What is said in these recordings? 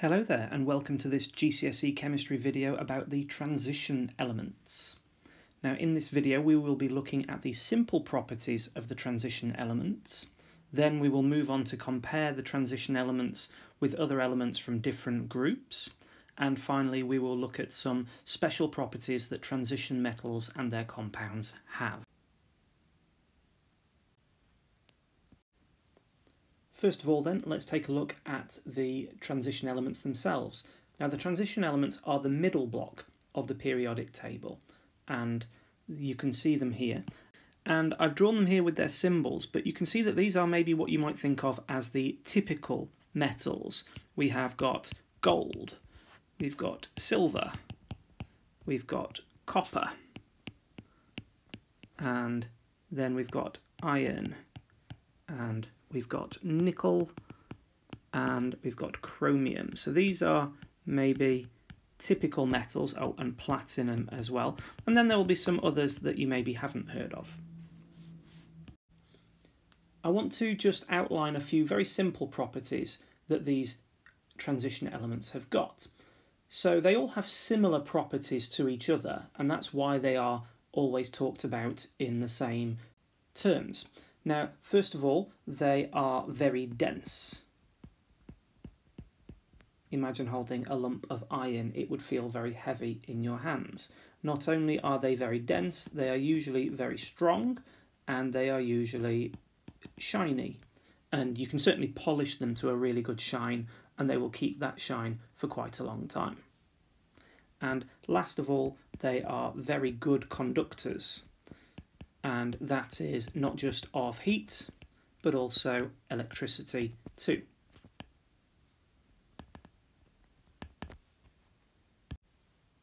Hello there and welcome to this GCSE chemistry video about the transition elements. Now in this video we will be looking at the simple properties of the transition elements, then we will move on to compare the transition elements with other elements from different groups, and finally we will look at some special properties that transition metals and their compounds have. First of all then, let's take a look at the transition elements themselves. Now the transition elements are the middle block of the periodic table and you can see them here. And I've drawn them here with their symbols, but you can see that these are maybe what you might think of as the typical metals. We have got gold, we've got silver, we've got copper, and then we've got iron and we've got nickel, and we've got chromium. So these are maybe typical metals, oh, and platinum as well. And then there will be some others that you maybe haven't heard of. I want to just outline a few very simple properties that these transition elements have got. So they all have similar properties to each other, and that's why they are always talked about in the same terms. Now, first of all, they are very dense. Imagine holding a lump of iron, it would feel very heavy in your hands. Not only are they very dense, they are usually very strong and they are usually shiny. And you can certainly polish them to a really good shine and they will keep that shine for quite a long time. And last of all, they are very good conductors and that is not just of heat but also electricity too.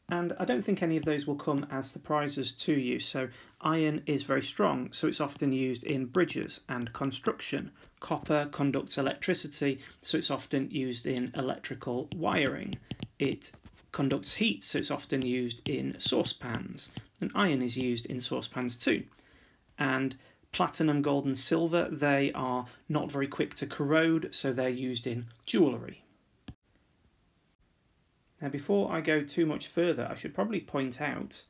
And I don't think any of those will come as surprises to you. So iron is very strong, so it's often used in bridges and construction. Copper conducts electricity, so it's often used in electrical wiring. It conducts heat, so it's often used in saucepans. And iron is used in saucepans too and platinum, gold and silver, they are not very quick to corrode, so they're used in jewellery. Now before I go too much further, I should probably point out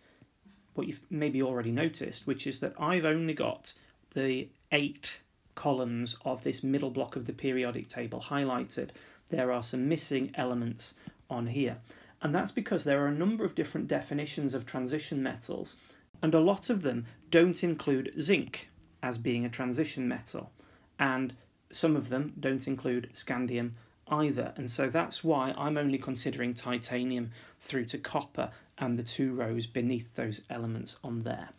what you've maybe already noticed, which is that I've only got the eight columns of this middle block of the periodic table highlighted. There are some missing elements on here. And that's because there are a number of different definitions of transition metals and a lot of them don't include zinc as being a transition metal, and some of them don't include scandium either, and so that's why I'm only considering titanium through to copper and the two rows beneath those elements on there.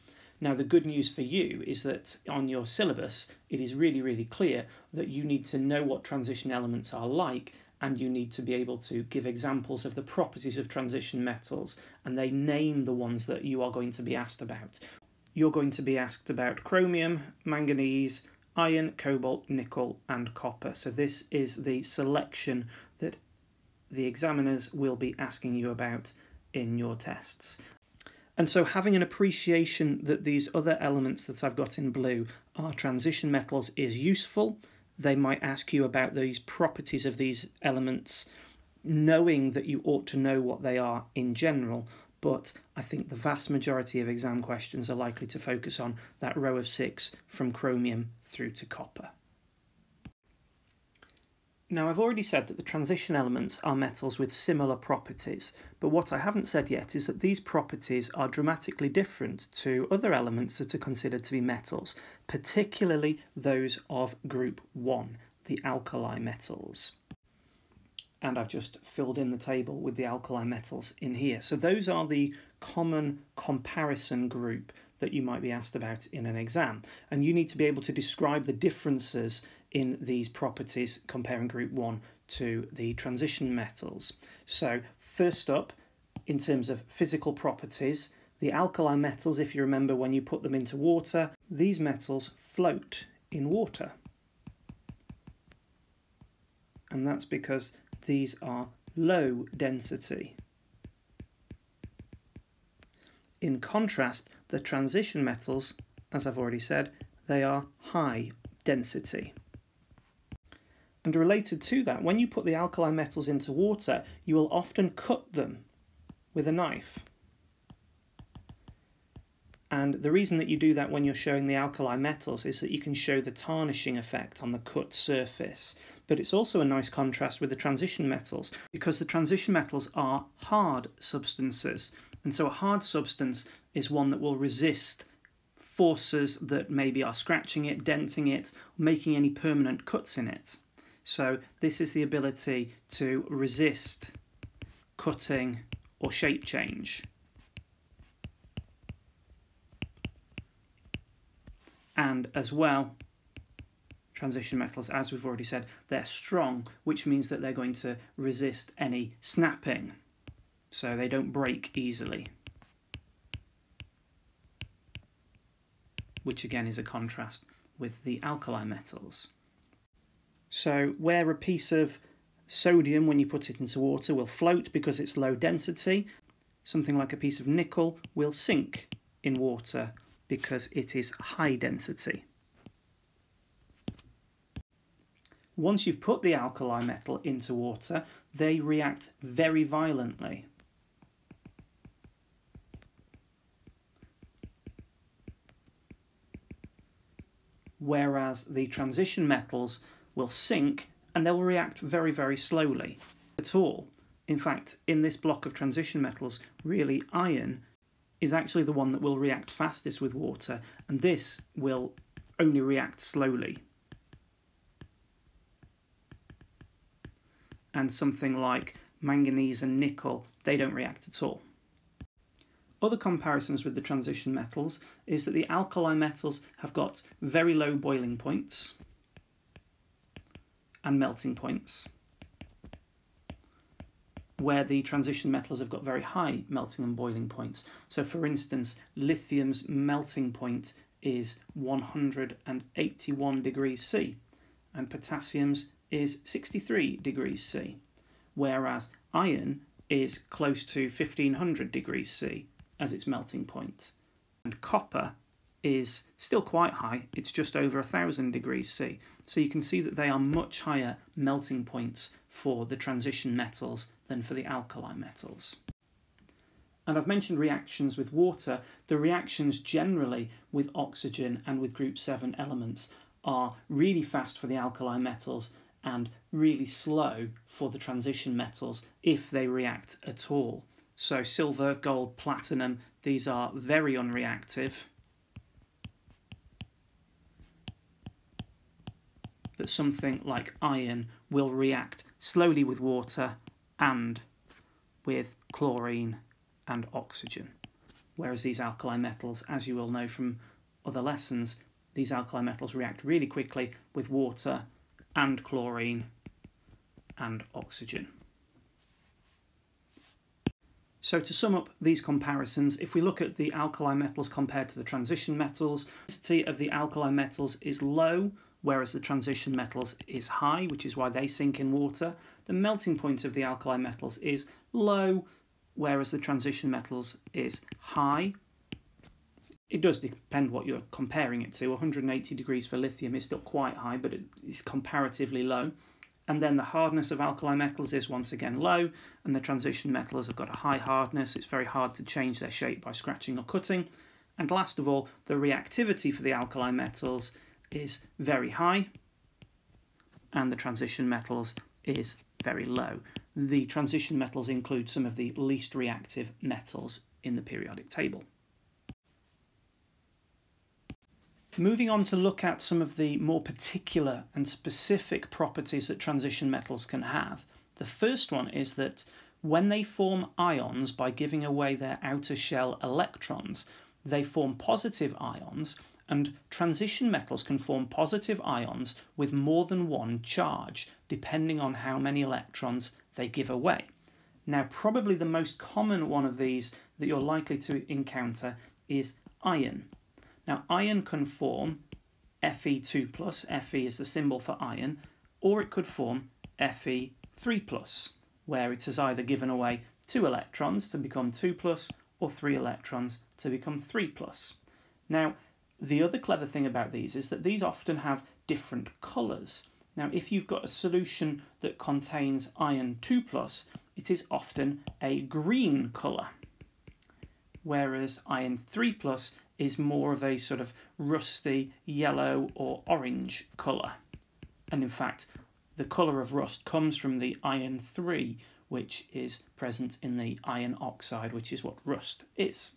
Now, the good news for you is that on your syllabus, it is really, really clear that you need to know what transition elements are like and you need to be able to give examples of the properties of transition metals and they name the ones that you are going to be asked about. You're going to be asked about chromium, manganese, iron, cobalt, nickel and copper. So this is the selection that the examiners will be asking you about in your tests. And so having an appreciation that these other elements that I've got in blue are transition metals is useful they might ask you about these properties of these elements, knowing that you ought to know what they are in general. But I think the vast majority of exam questions are likely to focus on that row of six from chromium through to copper. Now I've already said that the transition elements are metals with similar properties, but what I haven't said yet is that these properties are dramatically different to other elements that are considered to be metals, particularly those of group 1, the alkali metals. And I've just filled in the table with the alkali metals in here. So those are the common comparison group that you might be asked about in an exam. And you need to be able to describe the differences in these properties comparing group 1 to the transition metals. So first up, in terms of physical properties, the alkali metals, if you remember when you put them into water, these metals float in water. And that's because these are low density. In contrast, the transition metals, as I've already said, they are high density. And related to that, when you put the alkali metals into water, you will often cut them with a knife. And the reason that you do that when you're showing the alkali metals is that you can show the tarnishing effect on the cut surface. But it's also a nice contrast with the transition metals because the transition metals are hard substances. And so a hard substance is one that will resist forces that maybe are scratching it, denting it, making any permanent cuts in it. So this is the ability to resist cutting or shape change. and as well transition metals, as we've already said, they're strong, which means that they're going to resist any snapping, so they don't break easily. Which again is a contrast with the alkali metals. So where a piece of sodium, when you put it into water, will float because it's low density, something like a piece of nickel will sink in water because it is high density. Once you've put the alkali metal into water, they react very violently. Whereas the transition metals will sink and they'll react very, very slowly at all. In fact, in this block of transition metals, really iron is actually the one that will react fastest with water, and this will only react slowly. And something like manganese and nickel, they don't react at all. Other comparisons with the transition metals is that the alkali metals have got very low boiling points and melting points where the transition metals have got very high melting and boiling points. So for instance, lithium's melting point is 181 degrees C and potassium's is 63 degrees C, whereas iron is close to 1500 degrees C as its melting. And copper is still quite high, it's just over 1000 degrees C. So you can see that they are much higher melting points for the transition metals than for the alkali metals. And I've mentioned reactions with water. The reactions generally with oxygen and with group 7 elements are really fast for the alkali metals and really slow for the transition metals if they react at all. So silver, gold, platinum, these are very unreactive. But something like iron will react slowly with water and with chlorine and oxygen. Whereas these alkali metals, as you will know from other lessons, these alkali metals react really quickly with water and chlorine and oxygen. So to sum up these comparisons, if we look at the alkali metals compared to the transition metals, the density of the alkali metals is low, whereas the transition metals is high, which is why they sink in water. The melting point of the alkali metals is low, whereas the transition metals is high. It does depend what you're comparing it to. 180 degrees for lithium is still quite high, but it is comparatively low. And then the hardness of alkali metals is once again low, and the transition metals have got a high hardness. It's very hard to change their shape by scratching or cutting. And last of all, the reactivity for the alkali metals is very high and the transition metals is very low. The transition metals include some of the least reactive metals in the periodic table. Moving on to look at some of the more particular and specific properties that transition metals can have. The first one is that when they form ions by giving away their outer shell electrons, they form positive ions and transition metals can form positive ions with more than one charge, depending on how many electrons they give away. Now, probably the most common one of these that you're likely to encounter is iron. Now, iron can form Fe2+, plus. Fe is the symbol for iron, or it could form Fe3+, plus, where it has either given away two electrons to become 2+, plus, or three electrons to become 3+. plus. Now, the other clever thing about these is that these often have different colours. Now, if you've got a solution that contains iron 2 plus, it is often a green colour, whereas iron 3 plus is more of a sort of rusty yellow or orange colour. And in fact, the colour of rust comes from the iron 3, which is present in the iron oxide, which is what rust is.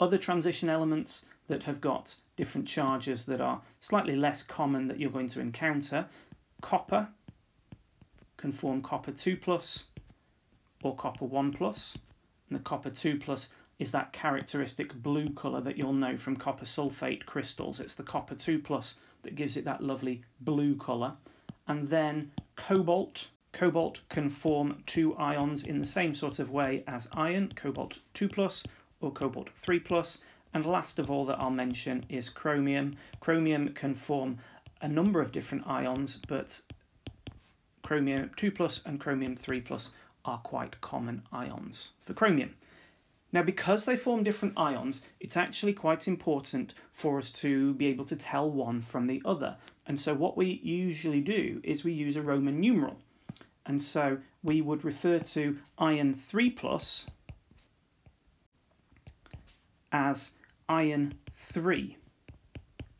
Other transition elements that have got different charges that are slightly less common that you're going to encounter. Copper can form copper 2 plus or copper 1 plus. And the copper 2 plus is that characteristic blue colour that you'll know from copper sulfate crystals. It's the copper 2 plus that gives it that lovely blue colour. And then cobalt. Cobalt can form two ions in the same sort of way as iron, cobalt 2 plus or cobalt 3 plus. And last of all that I'll mention is chromium. Chromium can form a number of different ions, but chromium 2 plus and chromium 3 plus are quite common ions for chromium. Now, because they form different ions, it's actually quite important for us to be able to tell one from the other. And so what we usually do is we use a Roman numeral. And so we would refer to iron 3 plus as iron 3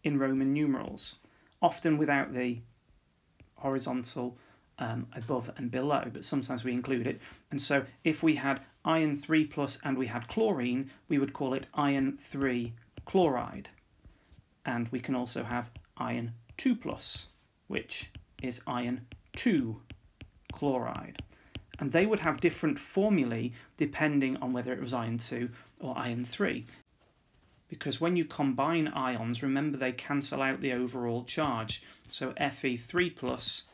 in Roman numerals, often without the horizontal um, above and below, but sometimes we include it. And so if we had iron 3 plus and we had chlorine, we would call it iron 3 chloride. And we can also have iron 2 plus, which is iron 2 chloride. And they would have different formulae depending on whether it was iron 2 or iron 3. Because when you combine ions, remember they cancel out the overall charge. So Fe3 plus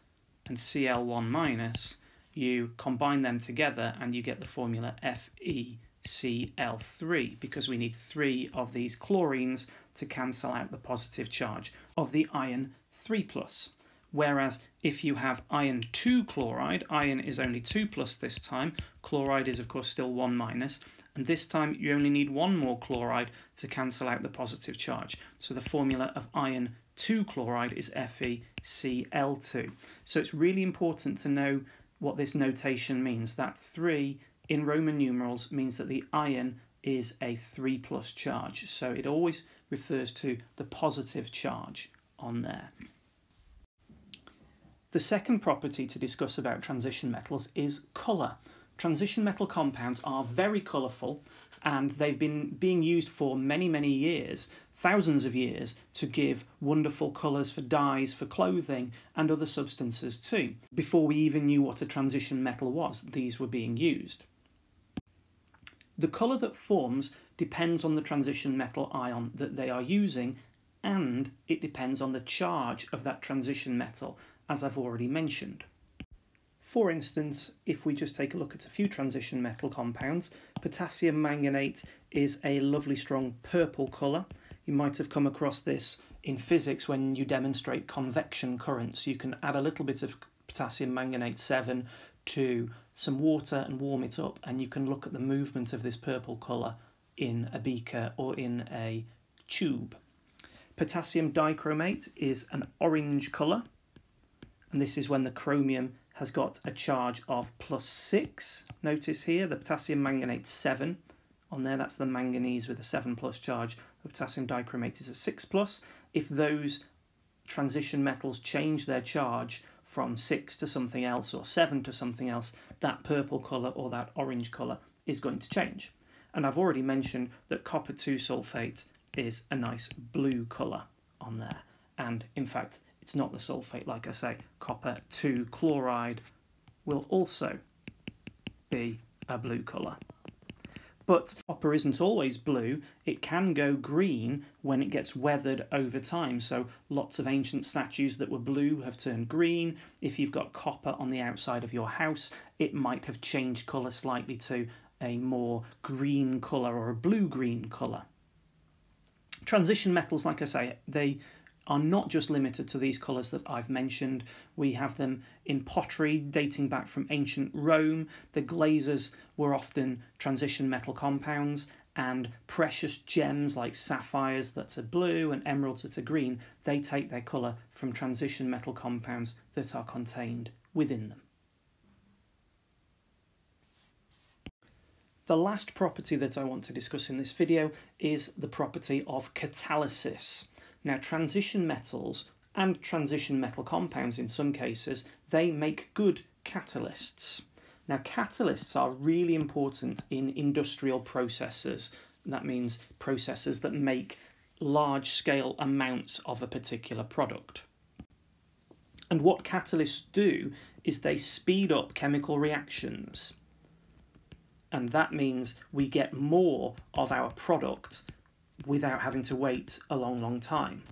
and Cl1 minus you combine them together and you get the formula FeCl3 because we need three of these chlorines to cancel out the positive charge of the iron 3 plus. Whereas if you have iron 2 chloride, iron is only 2 plus this time, chloride is of course still 1 minus, and this time you only need one more chloride to cancel out the positive charge. So the formula of iron 2 chloride is FeCl2. So it's really important to know what this notation means. That 3 in Roman numerals means that the iron is a 3 plus charge. So it always refers to the positive charge on there. The second property to discuss about transition metals is colour. Transition metal compounds are very colourful and they've been being used for many, many years thousands of years to give wonderful colours for dyes, for clothing, and other substances too. Before we even knew what a transition metal was, these were being used. The colour that forms depends on the transition metal ion that they are using, and it depends on the charge of that transition metal, as I've already mentioned. For instance, if we just take a look at a few transition metal compounds, potassium manganate is a lovely strong purple colour, you might have come across this in physics when you demonstrate convection currents. You can add a little bit of potassium manganate 7 to some water and warm it up and you can look at the movement of this purple colour in a beaker or in a tube. Potassium dichromate is an orange colour and this is when the chromium has got a charge of plus 6. Notice here the potassium manganate 7 on there, that's the manganese with a 7 plus charge the potassium dichromate is a 6 plus. If those transition metals change their charge from 6 to something else or 7 to something else, that purple colour or that orange colour is going to change. And I've already mentioned that copper 2 sulfate is a nice blue colour on there. And in fact, it's not the sulfate, like I say, copper 2 chloride will also be a blue colour. But copper isn't always blue, it can go green when it gets weathered over time. So lots of ancient statues that were blue have turned green. If you've got copper on the outside of your house, it might have changed colour slightly to a more green colour or a blue-green colour. Transition metals, like I say, they are not just limited to these colours that I've mentioned. We have them in pottery dating back from ancient Rome. The glazes were often transition metal compounds, and precious gems like sapphires that are blue and emeralds that are green, they take their colour from transition metal compounds that are contained within them. The last property that I want to discuss in this video is the property of catalysis. Now transition metals and transition metal compounds in some cases, they make good catalysts. Now, catalysts are really important in industrial processes. That means processes that make large scale amounts of a particular product. And what catalysts do is they speed up chemical reactions. And that means we get more of our product without having to wait a long, long time.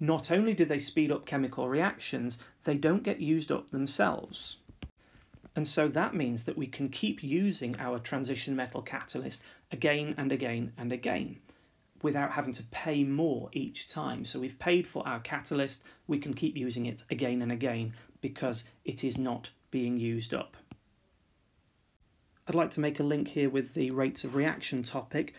Not only do they speed up chemical reactions, they don't get used up themselves. And so that means that we can keep using our transition metal catalyst again and again and again without having to pay more each time. So we've paid for our catalyst, we can keep using it again and again because it is not being used up. I'd like to make a link here with the rates of reaction topic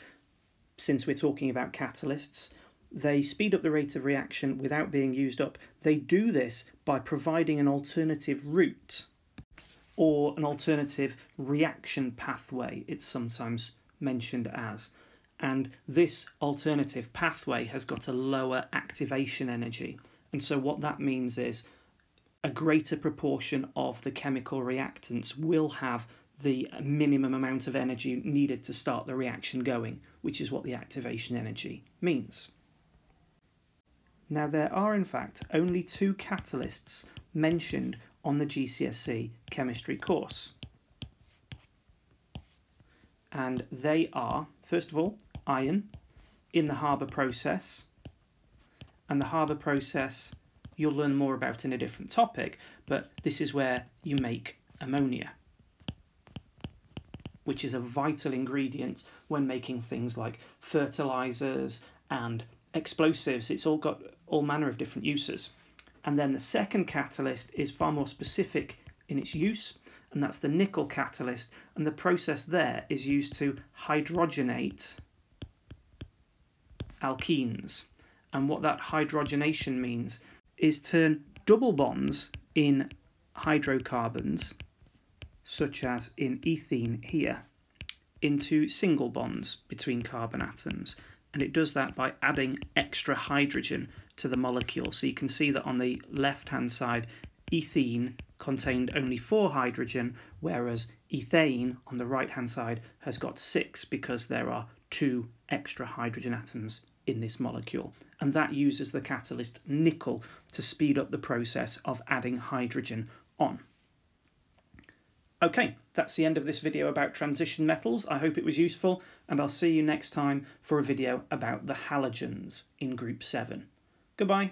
since we're talking about catalysts. They speed up the rate of reaction without being used up. They do this by providing an alternative route or an alternative reaction pathway, it's sometimes mentioned as. And this alternative pathway has got a lower activation energy. And so, what that means is a greater proportion of the chemical reactants will have the minimum amount of energy needed to start the reaction going, which is what the activation energy means. Now, there are in fact only two catalysts mentioned on the GCSE chemistry course. And they are, first of all, iron in the Haber process. And the Haber process you'll learn more about in a different topic, but this is where you make ammonia, which is a vital ingredient when making things like fertilizers and explosives. It's all got all manner of different uses. And then the second catalyst is far more specific in its use, and that's the nickel catalyst. And the process there is used to hydrogenate alkenes. And what that hydrogenation means is turn double bonds in hydrocarbons, such as in ethene here, into single bonds between carbon atoms. And it does that by adding extra hydrogen to the molecule. So you can see that on the left-hand side, ethene contained only four hydrogen, whereas ethane on the right-hand side has got six because there are two extra hydrogen atoms in this molecule. And that uses the catalyst nickel to speed up the process of adding hydrogen on. Okay, that's the end of this video about transition metals. I hope it was useful, and I'll see you next time for a video about the halogens in group 7. Goodbye.